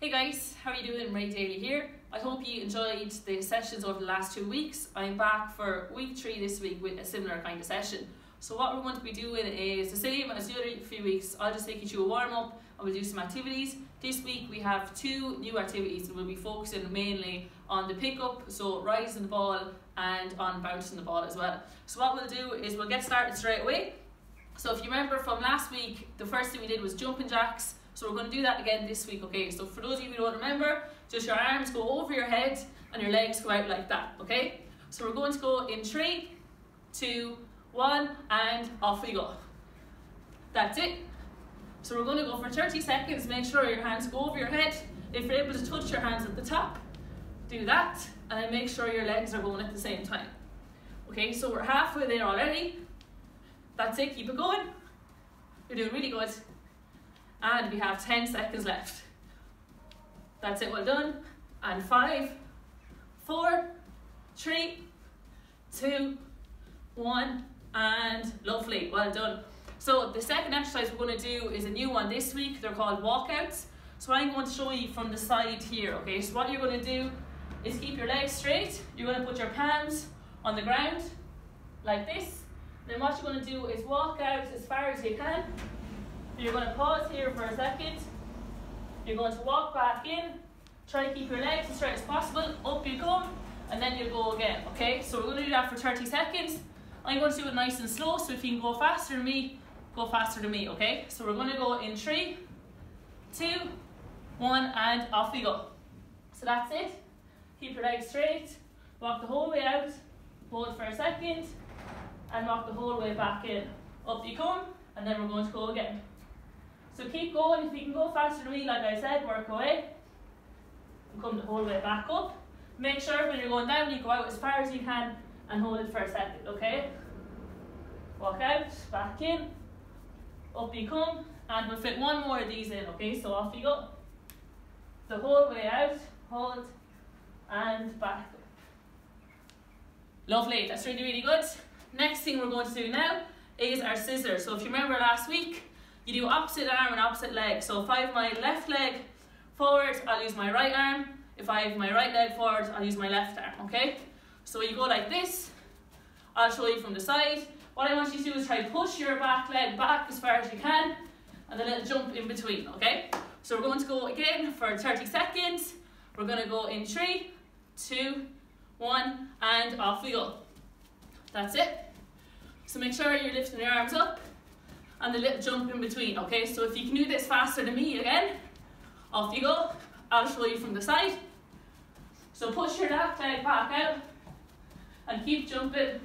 Hey guys, how are you doing? Mairéad Daly here. I hope you enjoyed the sessions over the last two weeks. I'm back for week three this week with a similar kind of session. So what we're going to be doing is the same as the other few weeks. I'll just take you through a warm up and we'll do some activities. This week we have two new activities and we'll be focusing mainly on the pickup, so rising the ball and on bouncing the ball as well. So what we'll do is we'll get started straight away. So if you remember from last week, the first thing we did was jumping jacks. So we're going to do that again this week, okay? So for those of you who don't remember, just your arms go over your head and your legs go out like that, okay? So we're going to go in three, two, one, and off we go. That's it. So we're going to go for 30 seconds. Make sure your hands go over your head. If you're able to touch your hands at the top, do that. And then make sure your legs are going at the same time. Okay, so we're halfway there already. That's it, keep it going. You're doing really good and we have 10 seconds left. That's it, well done. And five, four, three, two, one, and lovely, well done. So the second exercise we're going to do is a new one this week. They're called walkouts. So I'm going to show you from the side here, okay? So what you're going to do is keep your legs straight. You're going to put your palms on the ground like this. Then what you're going to do is walk out as far as you can you're going to pause here for a second. You're going to walk back in. Try to keep your legs as straight as possible. Up you come. And then you go again. Okay, so we're going to do that for 30 seconds. I'm going to do it nice and slow. So if you can go faster than me, go faster than me. Okay, so we're going to go in three, two, one, and off we go. So that's it. Keep your legs straight. Walk the whole way out. Hold for a second. And walk the whole way back in. Up you come. And then we're going to go again. So keep going. If you can go faster than me, like I said, work away. And come the whole way back up. Make sure when you're going down, you go out as far as you can and hold it for a second, okay? Walk out, back in, up you come, and we'll fit one more of these in, okay? So off you go. The whole way out, hold, and back. Lovely, that's really, really good. Next thing we're going to do now is our scissors. So if you remember last week, you do opposite arm and opposite leg. So if I have my left leg forward, I'll use my right arm. If I have my right leg forward, I'll use my left arm, okay? So you go like this. I'll show you from the side. What I want you to do is try to push your back leg back as far as you can and then little jump in between, okay? So we're going to go again for 30 seconds. We're going to go in three, two, one, and off we go. That's it. So make sure you're lifting your arms up and the little jump in between, okay? So if you can do this faster than me again, off you go. I'll show you from the side. So push your left leg back out and keep jumping.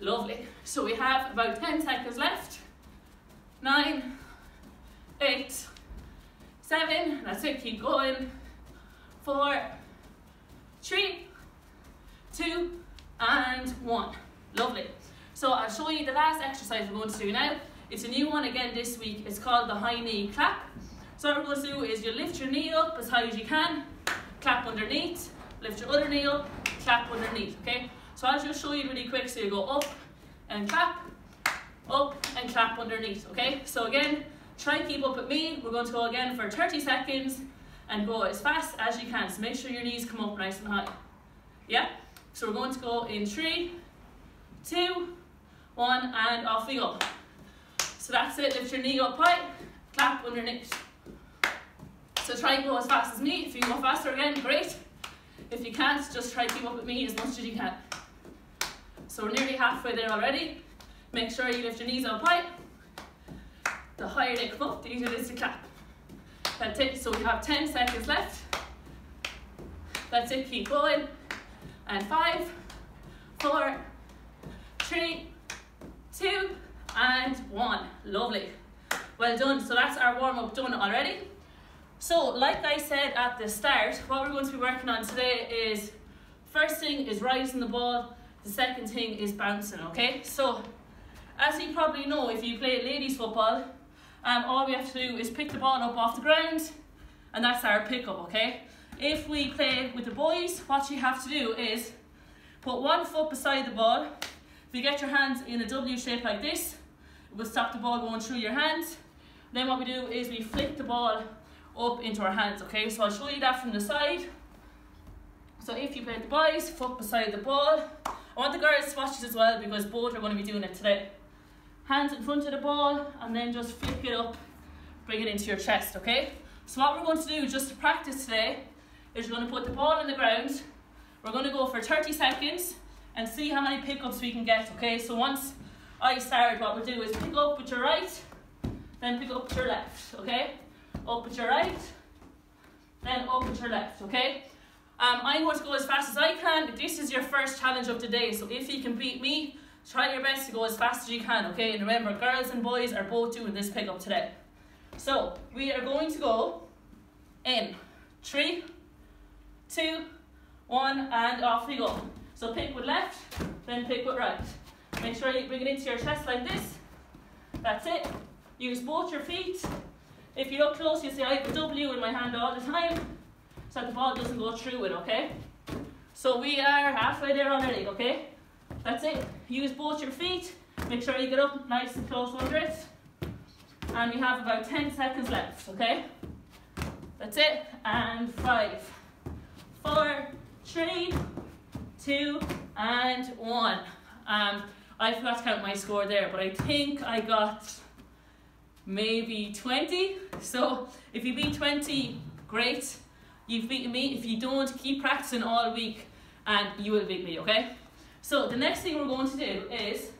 Lovely. So we have about 10 seconds left. Nine, eight, seven, that's it, keep going. Four, three, two, and one. Lovely. So I'll show you the last exercise we're going to do now. It's a new one again this week. It's called the high knee clap. So what we're going to do is you lift your knee up as high as you can, clap underneath, lift your other knee up, clap underneath, okay? So I'll just show you really quick. So you go up and clap, up and clap underneath, okay? So again, try keep up with me. We're going to go again for 30 seconds and go as fast as you can. So make sure your knees come up nice and high. Yeah? So we're going to go in three, two, one, and off we go. So that's it, lift your knee up high, clap underneath. So try and go as fast as me. If you go faster again, great. If you can't, just try to keep up with me as much as you can. So we're nearly halfway there already. Make sure you lift your knees up high. The higher they come up, the easier it is to clap. That's it, so we have 10 seconds left. That's it, keep going. And five, four, three, two, and one. Lovely. Well done. So that's our warm-up done already. So like I said at the start, what we're going to be working on today is, first thing is rising the ball, the second thing is bouncing, okay? So, as you probably know, if you play ladies football, um, all we have to do is pick the ball up off the ground, and that's our pickup, okay? If we play with the boys, what you have to do is put one foot beside the ball, if you get your hands in a W shape like this, it will stop the ball going through your hands. Then what we do is we flick the ball up into our hands, okay? So I'll show you that from the side. So if you play the boys, foot beside the ball. I want the girls to watch this as well because both are going to be doing it today. Hands in front of the ball and then just flick it up, bring it into your chest, okay? So what we're going to do just to practice today is we're going to put the ball on the ground. We're going to go for 30 seconds and see how many pickups we can get, okay? So once I start, what we'll do is pick up with your right, then pick up with your left, okay? Up with your right, then up with your left, okay? Um, I'm going to go as fast as I can. This is your first challenge of the day, so if you can beat me, try your best to go as fast as you can, okay? And remember, girls and boys are both doing this pickup today. So, we are going to go in three, two, one, and off we go. So pick with left, then pick with right. Make sure you bring it into your chest like this. That's it. Use both your feet. If you look close, you see I have a W in my hand all the time, so that the ball doesn't go through it, okay? So we are halfway there already, okay? That's it. Use both your feet. Make sure you get up nice and close under it. And we have about 10 seconds left, okay? That's it. And five, four, three, two, and one. Um, I forgot to count my score there, but I think I got maybe 20. So if you beat 20, great. You've beaten me. If you don't, keep practicing all week and you will beat me, okay? So the next thing we're going to do is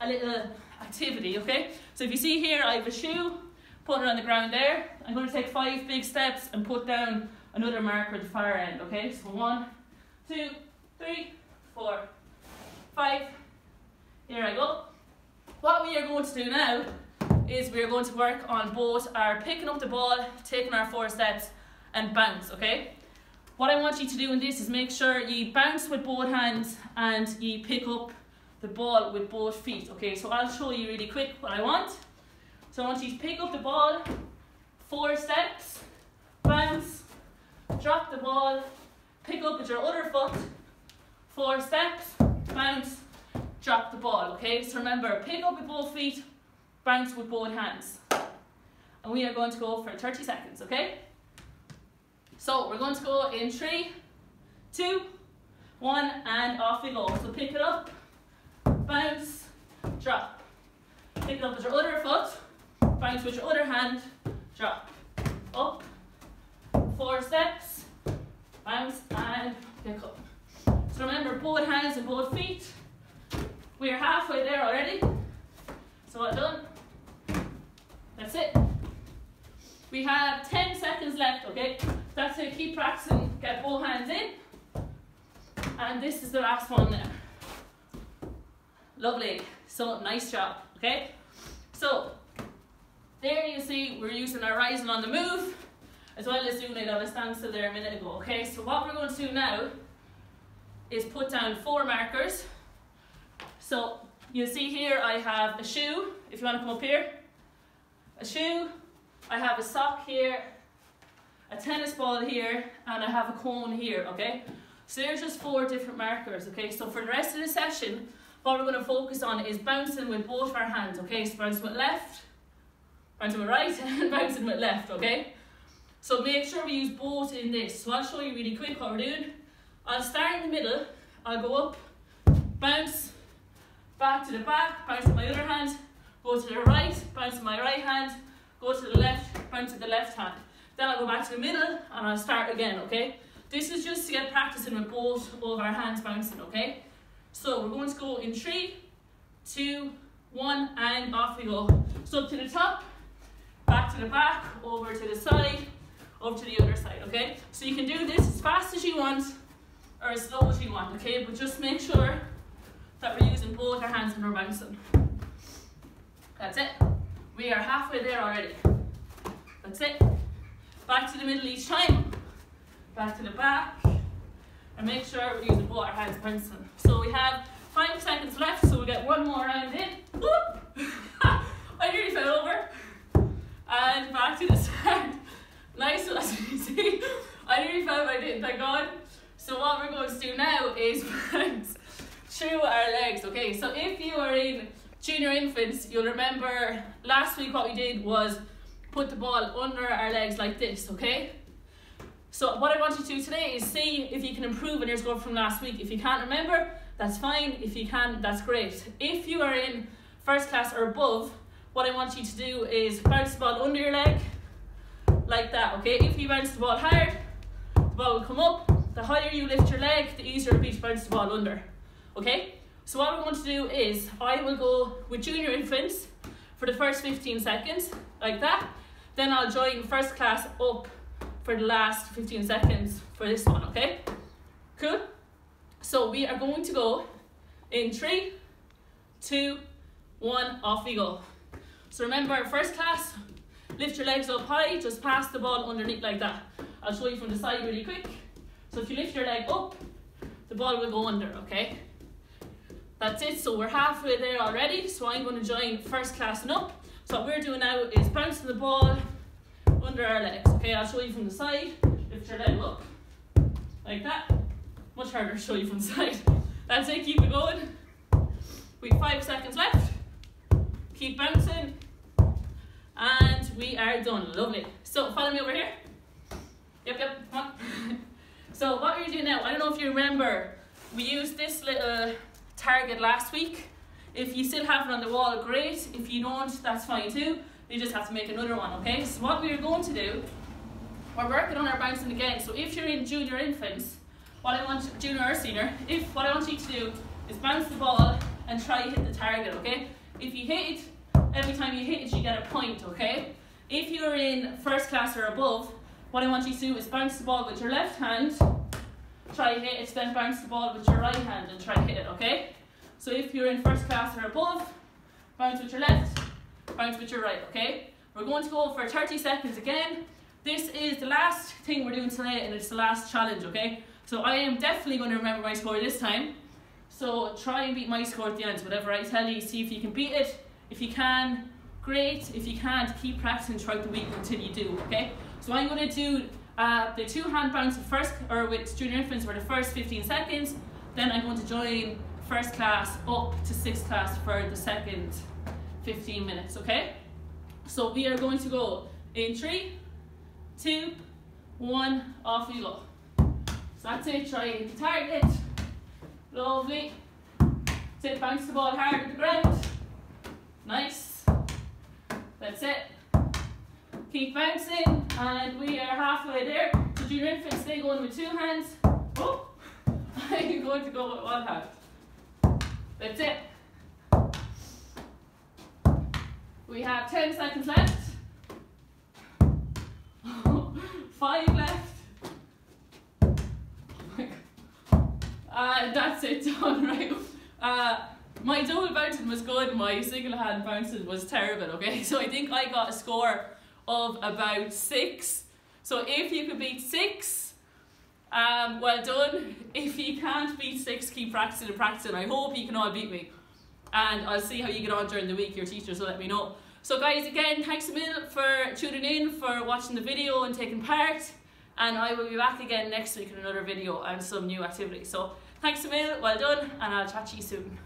a little activity, okay? So if you see here, I have a shoe, put it on the ground there. I'm going to take five big steps and put down another marker at the far end, okay? So one, two, three, four, five. Here I go. What we are going to do now is we are going to work on both our picking up the ball, taking our four steps, and bounce, okay? What I want you to do in this is make sure you bounce with both hands and you pick up the ball with both feet, okay? So I'll show you really quick what I want. So I want you to pick up the ball, four steps, bounce, drop the ball, pick up with your other foot, four steps, bounce, drop the ball, okay? So remember, pick up with both feet, bounce with both hands. And we are going to go for 30 seconds, okay? So we're going to go in three, two, one, and off we go. So pick it up, bounce, drop. Pick it up with your other foot, bounce with your other hand, drop. Up, four steps, bounce, and pick up. So remember, both hands and both feet. We are halfway there already. So well done. That's it. We have 10 seconds left, okay? That's it, keep practicing, get both hands in. And this is the last one there. Lovely, so nice job, okay? So, there you see we're using our rising on the move, as well as doing it on a standstill there a minute ago, okay? So what we're going to do now is put down four markers. So, you'll see here I have a shoe, if you want to come up here. A shoe, I have a sock here, a tennis ball here, and I have a cone here, okay? So there's just four different markers, okay? So for the rest of the session, what we're going to focus on is bouncing with both our hands, okay? So bouncing with left, bouncing with right, and bouncing with left, okay? So make sure we use both in this. So I'll show you really quick what we're doing. I'll start in the middle, I'll go up, bounce, back to the back, bounce with my other hand, go to the right, bounce with my right hand, go to the left, bounce to the left hand. Then I'll go back to the middle and I'll start again, okay? This is just to get practicing with both of our hands bouncing, okay? So we're going to go in three, two, one, and off we go. So up to the top, back to the back, over to the side, over to the other side, okay? So you can do this as fast as you want or as slow as you want, okay? But just make sure that we're using both our hands when we're bouncing. That's it. We are halfway there already. That's it. Back to the middle each time. Back to the back. And make sure we're using both our hands bouncing. So we have five seconds left, so we get one more round in. Whoop! I nearly fell over. And back to the start. Nice you see. I nearly fell, but I didn't, thank God. So what we're going to do now is bounce through our legs, okay? So if you are in junior infants, you'll remember last week what we did was put the ball under our legs like this, okay? So what I want you to do today is see if you can improve on your score from last week. If you can't remember, that's fine. If you can, that's great. If you are in first class or above, what I want you to do is bounce the ball under your leg, like that, okay? If you bounce the ball hard, the ball will come up. The higher you lift your leg, the easier it will be to bounce the ball under, okay? So what we want to do is, I will go with junior infants for the first 15 seconds, like that. Then I'll join first class up for the last 15 seconds for this one, okay? Cool? So we are going to go in three, two, one, off we go. So remember, first class, lift your legs up high, just pass the ball underneath like that. I'll show you from the side really quick. So if you lift your leg up, the ball will go under, okay? That's it, so we're halfway there already. So I'm going to join first class and up. So what we're doing now is bouncing the ball under our legs. Okay, I'll show you from the side. Lift your leg up, like that. Much harder to show you from the side. That's it, keep it going. We've five seconds left. Keep bouncing. And we are done, lovely. So follow me over here. Yep, yep, come on. so what we're doing now, I don't know if you remember, we used this little target last week. If you still have it on the wall, great. If you don't, that's fine too. You just have to make another one, okay? So what we're going to do, we're working on our bouncing again. So if you're in junior infants, what I want, junior or senior, if what I want you to do is bounce the ball and try to hit the target, okay? If you hit it, every time you hit it, you get a point, okay? If you're in first class or above, what I want you to do is bounce the ball with your left hand try hit it, then bounce the ball with your right hand and try hit it, okay? So if you're in first class or above, bounce with your left, bounce with your right, okay? We're going to go for 30 seconds again. This is the last thing we're doing today and it's the last challenge, okay? So I am definitely going to remember my score this time. So try and beat my score at the end. Whatever I tell you, see if you can beat it. If you can, great. If you can't, keep practicing throughout the week until you do, okay? So I'm going to do uh, the two hand bounce first, or with junior infants for the first 15 seconds. Then I'm going to join first class up to sixth class for the second 15 minutes, okay? So we are going to go in three, two, one, off we go. So that's it, try the target. Lovely. Sit, bounce the ball hard at the ground. Nice. That's it. Keep bouncing, and we are halfway there. So junior infants, stay going with two hands. Oh, I'm going to go with one hand. That's it. We have 10 seconds left. Five left. Oh my God. Uh, that's it, done, right? Uh, my double bouncing was good, my single hand bouncing was terrible, okay? So I think I got a score of about six. So if you could beat six, um, well done. If you can't beat six, keep practicing and practicing. I hope you can all beat me. And I'll see how you get on during the week. Your teachers will let me know. So guys, again, thanks a million for tuning in, for watching the video and taking part. And I will be back again next week in another video and some new activities. So thanks a million, well done, and I'll chat to you soon.